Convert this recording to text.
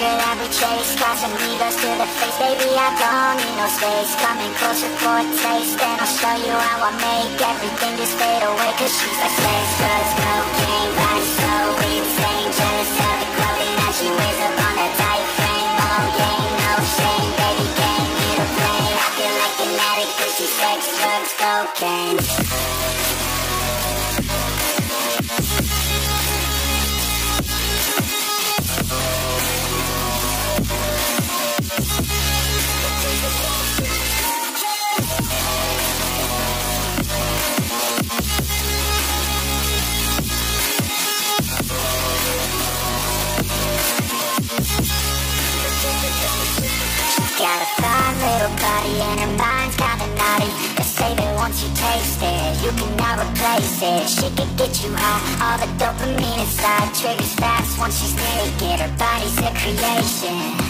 Off the liquor that we chase Casamigos to the face. Baby, I don't need no space. Coming closer for a taste And I'll show you how I make Everything just fade away Cause she's like space Drugs, cocaine, body so insane. Jealous of the clothing that she wears up on that tight frame. Oh yeah, no shame Baby, here to play I feel like an addict Cause she's sex, drugs, cocaine Got a fine little body and her mind's kinda naughty. They say that once you taste it, you cannot replace it. She can get you high, all the dopamine inside Triggers fast. Once she's naked, her body's a creation